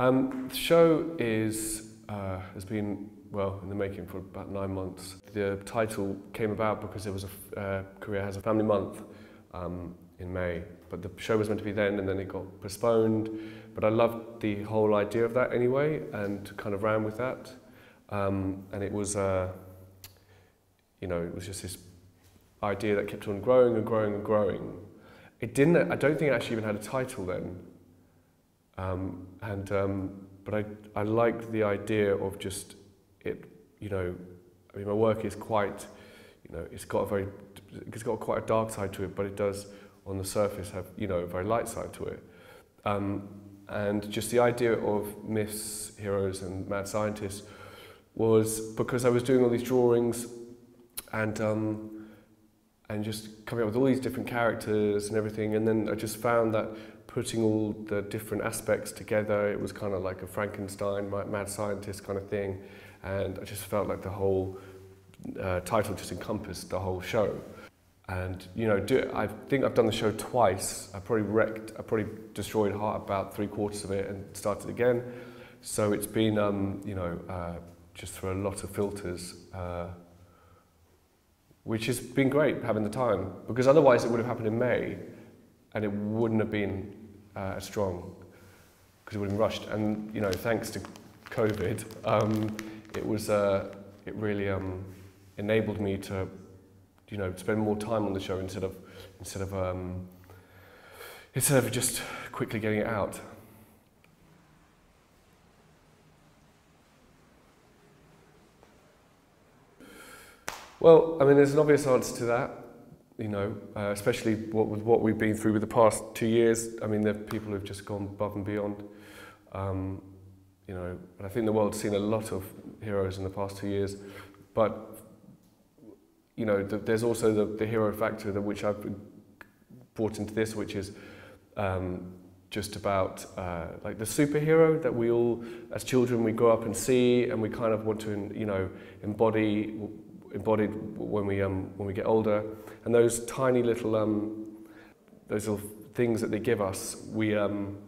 Um, the show is uh, has been well in the making for about nine months. The title came about because there was a uh, Korea has a family month um, in May, but the show was meant to be then, and then it got postponed. But I loved the whole idea of that anyway, and kind of ran with that. Um, and it was, uh, you know, it was just this idea that kept on growing and growing and growing. It didn't. I don't think it actually even had a title then. Um, and um, but I I liked the idea of just it. You know, I mean, my work is quite, you know, it's got a very, it's got quite a dark side to it, but it does on the surface have you know a very light side to it. Um, and just the idea of myths, heroes, and mad scientists was because I was doing all these drawings and um, and just coming up with all these different characters and everything. And then I just found that putting all the different aspects together, it was kind of like a Frankenstein, mad scientist kind of thing. And I just felt like the whole uh, title just encompassed the whole show. And you know, do, I think I've done the show twice. I probably wrecked, I probably destroyed about three quarters of it and started again. So it's been, um, you know, uh, just through a lot of filters, uh, which has been great having the time because otherwise it would have happened in May, and it wouldn't have been uh, as strong because it would have been rushed. And you know, thanks to COVID, um, it was uh, it really um, enabled me to you know spend more time on the show instead of instead of um, instead of just quickly getting it out. Well, I mean, there's an obvious answer to that, you know, uh, especially what, with what we've been through with the past two years. I mean, there are people who've just gone above and beyond. Um, you know, and I think the world's seen a lot of heroes in the past two years, but you know, the, there's also the, the hero factor that which I've brought into this, which is um, just about uh, like the superhero that we all, as children, we grow up and see, and we kind of want to, you know, embody embodied when we um, when we get older, and those tiny little um, those little things that they give us, we um,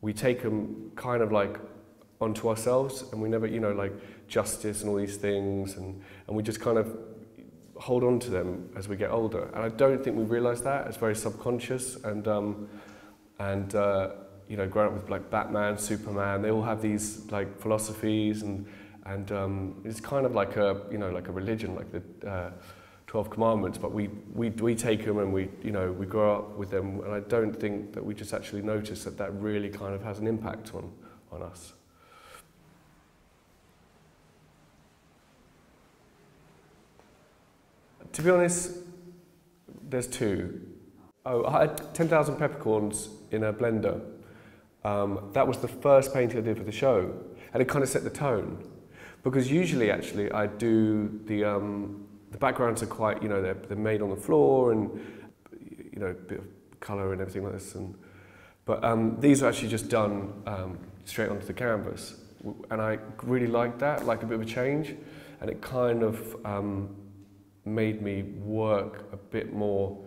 we take them kind of like onto ourselves, and we never, you know, like justice and all these things, and and we just kind of hold on to them as we get older. And I don't think we realise that. It's very subconscious, and um, and uh, you know, growing up with like Batman, Superman, they all have these like philosophies and and um, it's kind of like a you know like a religion, like the uh, Twelve Commandments. But we we we take them and we you know we grow up with them, and I don't think that we just actually notice that that really kind of has an impact on on us. To be honest, there's two. Oh, I had 10,000 peppercorns in a blender. Um, that was the first painting I did for the show, and it kind of set the tone. Because usually, actually, I do the, um, the backgrounds are quite, you know, they're, they're made on the floor and, you know, a bit of colour and everything like this. And, but um, these are actually just done um, straight onto the canvas. And I really liked that, like a bit of a change. And it kind of um, made me work a bit more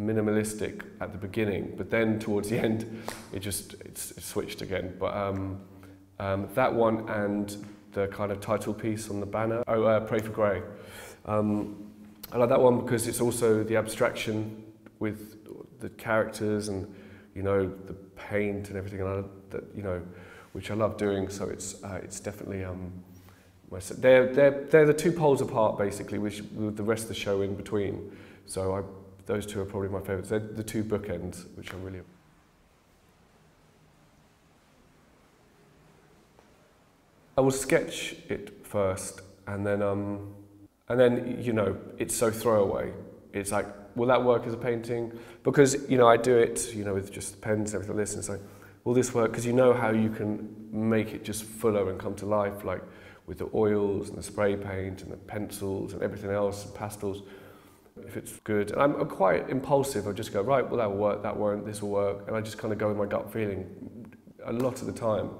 minimalistic at the beginning, but then towards the end, it just it's, it switched again. But um, um, that one and the kind of title piece on the banner. Oh, uh, Pray for Grey. Um, I like that one because it's also the abstraction with the characters and you know the paint and everything, and I, that you know, which I love doing. So it's uh, it's definitely um, they're they're they're the two poles apart basically, which with the rest of the show in between. So I, those two are probably my favourites. They're the two bookends, which I really. I will sketch it first, and then, um, and then you know, it's so throwaway. It's like, will that work as a painting? Because you know, I do it, you know, with just pens and everything like this, and it's like, will this work? Because you know how you can make it just fuller and come to life, like with the oils and the spray paint and the pencils and everything else, and pastels. If it's good, and I'm, I'm quite impulsive. I just go right, well that will work, that won't, this will work, and I just kind of go with my gut feeling a lot of the time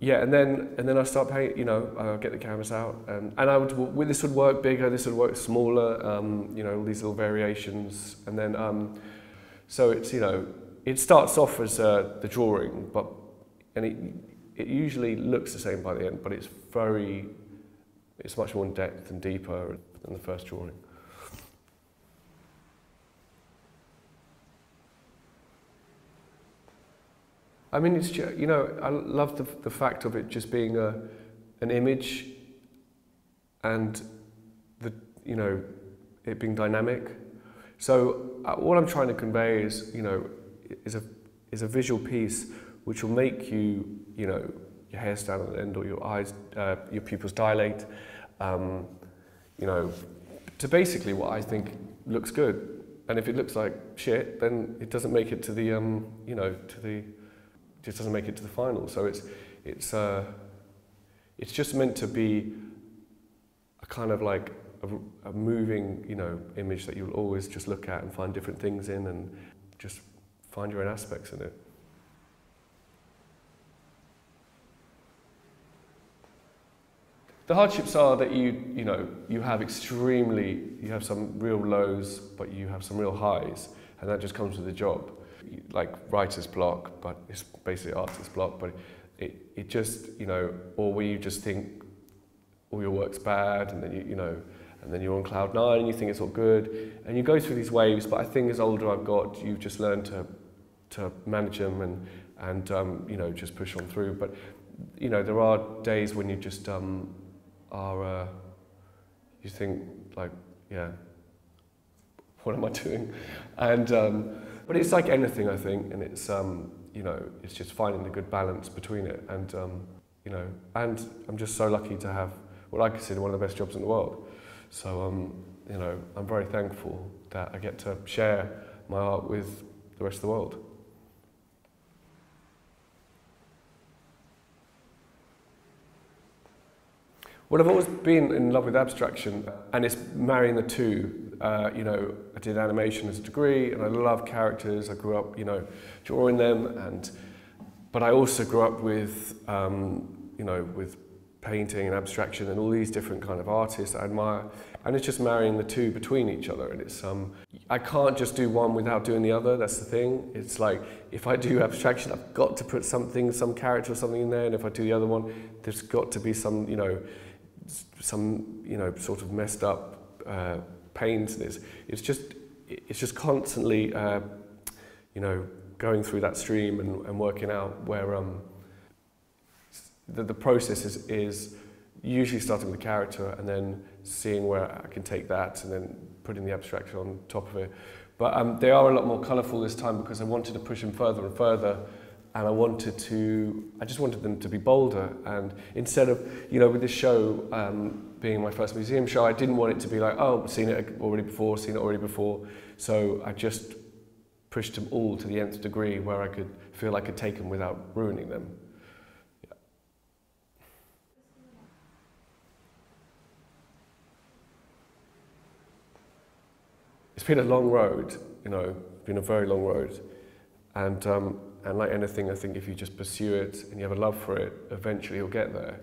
yeah, and then and then I start painting. You know, I get the canvas out, and and I would this would work bigger, this would work smaller. Um, you know, all these little variations, and then um, so it's you know it starts off as uh, the drawing, but and it, it usually looks the same by the end, but it's very, it's much more in depth and deeper than the first drawing. I mean, it's you know, I love the, the fact of it just being a, an image and the, you know, it being dynamic. So uh, what I'm trying to convey is, you know, is a, is a visual piece which will make you, you know, your hair stand on end or your eyes, uh, your pupils dilate, um, you know, to basically what I think looks good. And if it looks like shit, then it doesn't make it to the, um, you know, to the, just doesn't make it to the final. So it's, it's, uh, it's just meant to be a kind of like a, a moving, you know, image that you'll always just look at and find different things in and just find your own aspects in it. The hardships are that you, you know, you have extremely, you have some real lows, but you have some real highs, and that just comes with the job. Like writer's block, but it's basically artist's block, but it, it just, you know, or where you just think all your work's bad, and then you, you know, and then you're on cloud nine and you think it's all good, and you go through these waves. But I think as older I've got, you've just learned to to manage them and and um, you know just push on through. But you know there are days when you just um, are uh, you think like yeah, what am I doing? And um, but it's like anything I think, and it's um, you know it's just finding the good balance between it, and um, you know, and I'm just so lucky to have what I consider one of the best jobs in the world. So um, you know, I'm very thankful that I get to share my art with the rest of the world. Well, I've always been in love with abstraction, and it's marrying the two. Uh, you know, I did animation as a degree, and I love characters. I grew up, you know, drawing them, and but I also grew up with, um, you know, with painting and abstraction and all these different kind of artists I admire. And it's just marrying the two between each other. And it's um, I can't just do one without doing the other. That's the thing. It's like if I do abstraction, I've got to put something, some character or something in there. And if I do the other one, there's got to be some, you know, some you know sort of messed up uh, pains. It's, it's just it's just constantly uh, you know going through that stream and, and working out where um, the, the process is, is usually starting with the character and then seeing where I can take that and then putting the abstraction on top of it. But um, they are a lot more colourful this time because I wanted to push them further and further and I wanted to, I just wanted them to be bolder. And instead of, you know, with this show um, being my first museum show, I didn't want it to be like, oh, seen it already before, seen it already before. So I just pushed them all to the nth degree where I could feel I could take them without ruining them. It's been a long road, you know, been a very long road. And um, and like anything, I think if you just pursue it and you have a love for it, eventually you'll get there.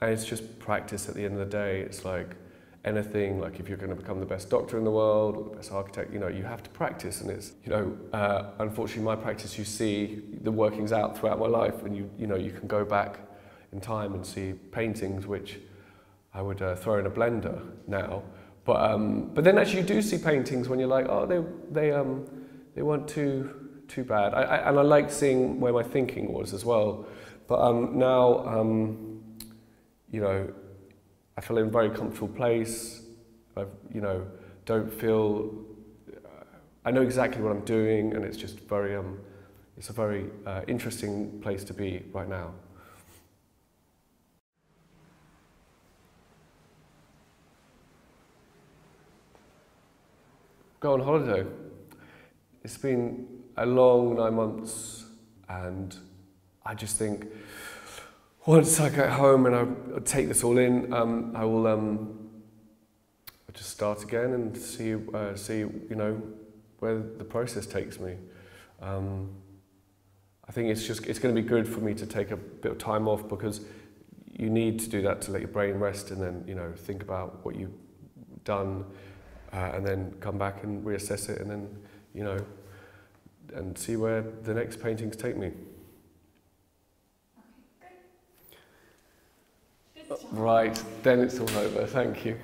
And it's just practice at the end of the day. It's like anything, like if you're going to become the best doctor in the world or the best architect, you know, you have to practice. And it's, you know, uh, unfortunately, my practice, you see the workings out throughout my life, and you, you know, you can go back in time and see paintings which I would uh, throw in a blender now. But, um, but then actually you do see paintings when you're like, oh, they, they, um, they weren't too too bad. I, I, and I like seeing where my thinking was as well. But um, now, um, you know, I feel in a very comfortable place. I, you know, don't feel. I know exactly what I'm doing, and it's just very. Um, it's a very uh, interesting place to be right now. Go on holiday. It's been a long nine months, and I just think once I get home and I take this all in, um, I will um, just start again and see uh, see you know where the process takes me. Um, I think it's just it's going to be good for me to take a bit of time off because you need to do that to let your brain rest and then you know think about what you've done uh, and then come back and reassess it and then you know and see where the next paintings take me. Okay, uh, right, then it's all over. Thank you.